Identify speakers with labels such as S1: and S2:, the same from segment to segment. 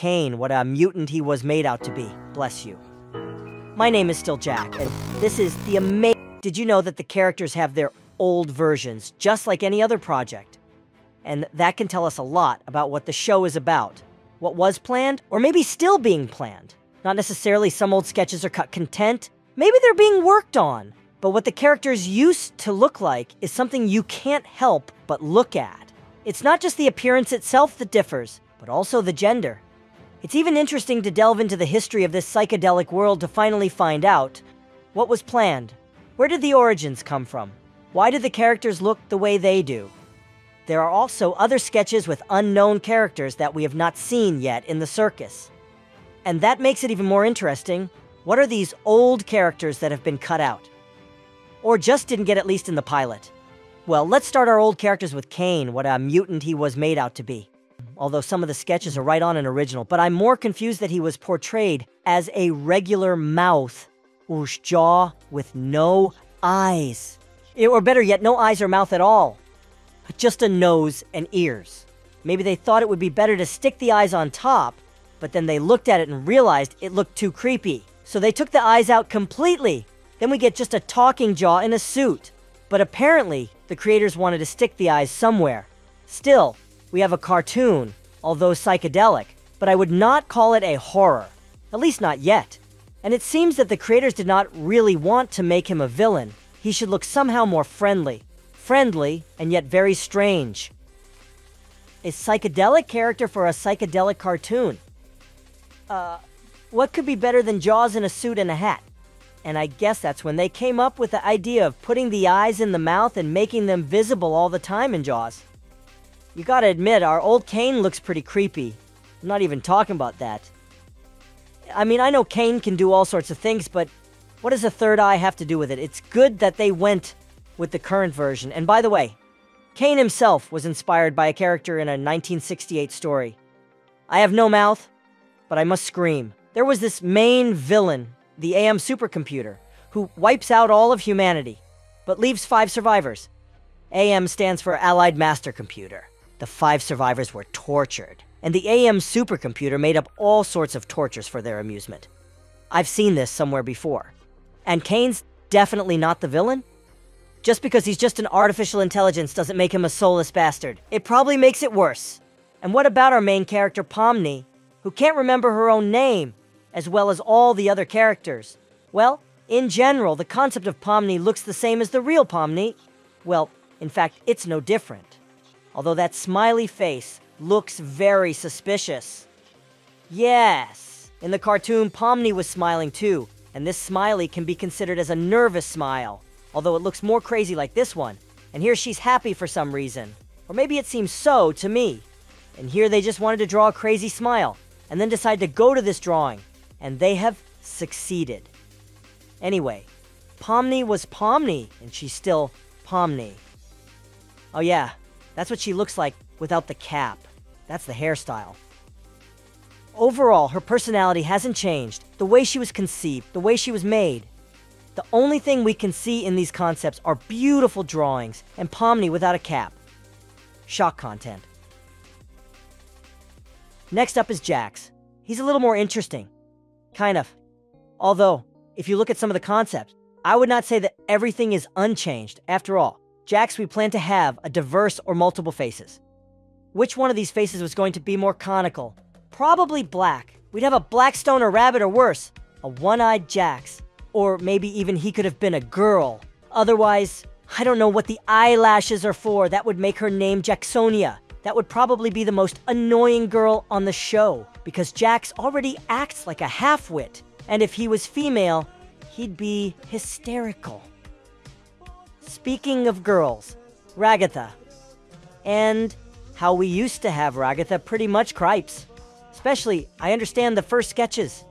S1: Caine what a mutant he was made out to be. Bless you. My name is still Jack, and this is the amazing. Did you know that the characters have their old versions, just like any other project? And that can tell us a lot about what the show is about. What was planned, or maybe still being planned. Not necessarily some old sketches are cut content, maybe they're being worked on. But what the characters used to look like is something you can't help but look at. It's not just the appearance itself that differs, but also the gender. It's even interesting to delve into the history of this psychedelic world to finally find out what was planned. Where did the origins come from? Why did the characters look the way they do? There are also other sketches with unknown characters that we have not seen yet in the circus. And that makes it even more interesting. What are these old characters that have been cut out? Or just didn't get at least in the pilot? Well, let's start our old characters with Caine, what a mutant he was made out to be. Although some of the sketches are right on an original, but I'm more confused that he was portrayed as a regular mouth, whose jaw with no eyes. Or better yet, no eyes or mouth at all. Just a nose and ears. Maybe they thought it would be better to stick the eyes on top, but then they looked at it and realized it looked too creepy. So they took the eyes out completely. Then we get just a talking jaw in a suit. But apparently, the creators wanted to stick the eyes somewhere. Still, we have a cartoon, although psychedelic, but I would not call it a horror. At least not yet. And it seems that the creators did not really want to make him a villain. He should look somehow more friendly. Friendly, and yet very strange. A psychedelic character for a psychedelic cartoon. Uh, what could be better than Jaws in a suit and a hat? And I guess that's when they came up with the idea of putting the eyes in the mouth and making them visible all the time in Jaws. You gotta admit, our old Caine looks pretty creepy. I'm not even talking about that. I mean, I know Caine can do all sorts of things, but what does a third eye have to do with it? It's good that they went with the current version. And by the way, Caine himself was inspired by a character in a 1968 story. I have no mouth, but I must scream. There was this main villain, the AM supercomputer, who wipes out all of humanity, but leaves five survivors. AM stands for Allied Master Computer. The five survivors were tortured, and the AM supercomputer made up all sorts of tortures for their amusement. I've seen this somewhere before. And Caine's definitely not the villain? Just because he's just an artificial intelligence doesn't make him a soulless bastard. It probably makes it worse. And what about our main character, Pomni, who can't remember her own name, as well as all the other characters? Well, in general, the concept of Pomni looks the same as the real Pomni. Well, in fact, it's no different although that smiley face looks very suspicious. Yes, in the cartoon, Pomni was smiling too, and this smiley can be considered as a nervous smile, although it looks more crazy like this one. And here she's happy for some reason. Or maybe it seems so to me. And here they just wanted to draw a crazy smile, and then decide to go to this drawing, and they have succeeded. Anyway, Pomni was Pomni, and she's still Pomni. Oh yeah, that's what she looks like without the cap. That's the hairstyle. Overall, her personality hasn't changed. The way she was conceived, the way she was made. The only thing we can see in these concepts are beautiful drawings and Pomni without a cap. Shock content. Next up is Jax. He's a little more interesting. Kind of. Although, if you look at some of the concepts, I would not say that everything is unchanged. After all, Jax, we plan to have a diverse or multiple faces. Which one of these faces was going to be more conical? Probably black. We'd have a Blackstone or Rabbit or worse, a one-eyed Jax. Or maybe even he could have been a girl. Otherwise, I don't know what the eyelashes are for. That would make her name Jacksonia. That would probably be the most annoying girl on the show, because Jax already acts like a half-wit. And if he was female, he'd be hysterical. Speaking of girls, Ragatha. And how we used to have Ragatha pretty much cripes. Especially, I understand the first sketches.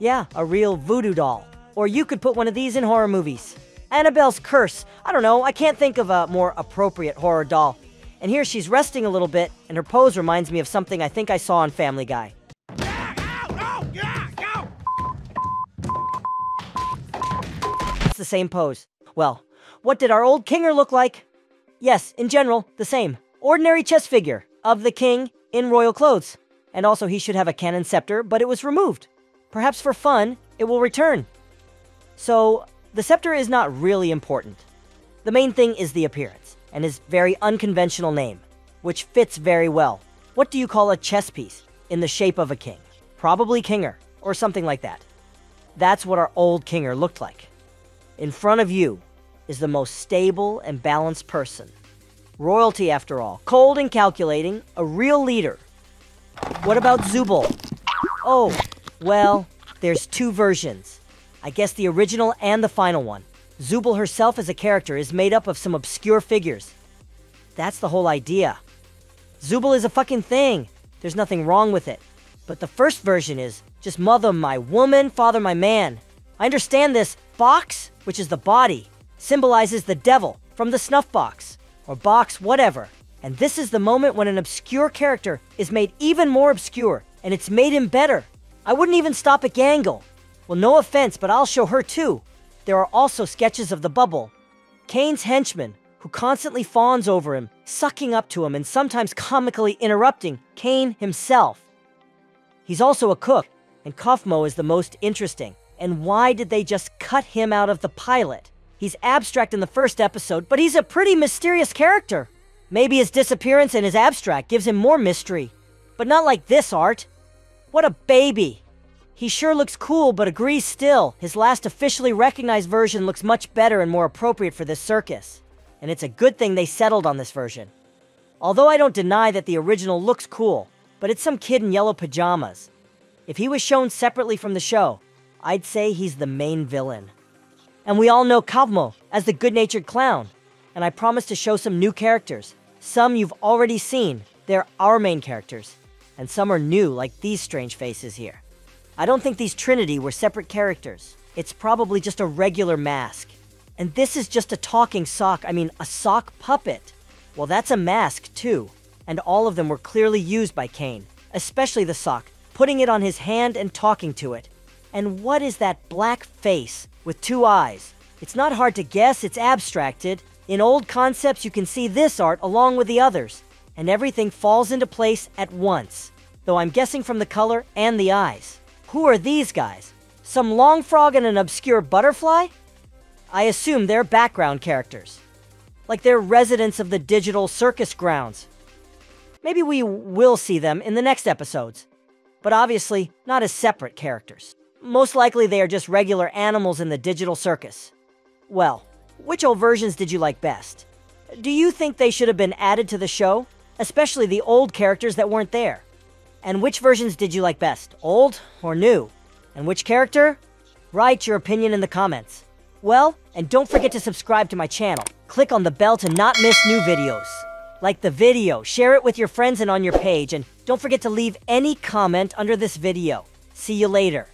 S1: Yeah, a real voodoo doll. Or you could put one of these in horror movies. Annabelle's Curse. I don't know, I can't think of a more appropriate horror doll. And here she's resting a little bit, and her pose reminds me of something I think I saw on Family Guy. It's the same pose. Well, what did our old kinger look like? Yes, in general, the same. Ordinary chess figure of the king in royal clothes. And also, he should have a cannon scepter, but it was removed. Perhaps for fun, it will return. So, the scepter is not really important. The main thing is the appearance, and his very unconventional name, which fits very well. What do you call a chess piece in the shape of a king? Probably Kinger, or something like that. That's what our old Kinger looked like. In front of you is the most stable and balanced person. Royalty, after all, cold and calculating, a real leader. What about Zooble? Oh, well, there's two versions. I guess the original and the final one. Zooble herself as a character is made up of some obscure figures. That's the whole idea. Zooble is a fucking thing. There's nothing wrong with it. But the first version is just mother my woman, father my man. I understand this. Box, which is the body, symbolizes the devil from the snuff box, or box, whatever. And this is the moment when an obscure character is made even more obscure, and it's made him better. I wouldn't even stop at Gangle. Well, no offense, but I'll show her too. There are also sketches of the bubble. Caine's henchman, who constantly fawns over him, sucking up to him, and sometimes comically interrupting Caine himself. He's also a cook, and Kaufmo is the most interesting. And why did they just cut him out of the pilot? He's abstract in the first episode, but he's a pretty mysterious character. Maybe his disappearance and his abstract gives him more mystery. But not like this art. What a baby. He sure looks cool, but agrees still. His last officially recognized version looks much better and more appropriate for this circus. And it's a good thing they settled on this version. Although I don't deny that the original looks cool, but it's some kid in yellow pajamas. If he was shown separately from the show, I'd say he's the main villain. And we all know Kaufmo as the good-natured clown, and I promise to show some new characters. Some you've already seen, they're our main characters, and some are new like these strange faces here. I don't think these Trinity were separate characters. It's probably just a regular mask. And this is just a talking sock, I mean a sock puppet. Well, that's a mask too, and all of them were clearly used by Caine, especially the sock, putting it on his hand and talking to it. And what is that black face with two eyes? It's not hard to guess, it's abstracted. In old concepts, you can see this art along with the others, and everything falls into place at once, though I'm guessing from the color and the eyes. Who are these guys? Some long frog and an obscure butterfly? I assume they're background characters. Like they're residents of the digital circus grounds. Maybe we will see them in the next episodes but obviously not as separate characters. Most likely they are just regular animals in the digital circus. Well, which old versions did you like best? Do you think they should have been added to the show? Especially the old characters that weren't there. And which versions did you like best, old or new? And which character? Write your opinion in the comments. Well, and don't forget to subscribe to my channel. Click on the bell to not miss new videos. Like the video, share it with your friends and on your page, and don't forget to leave any comment under this video. See you later.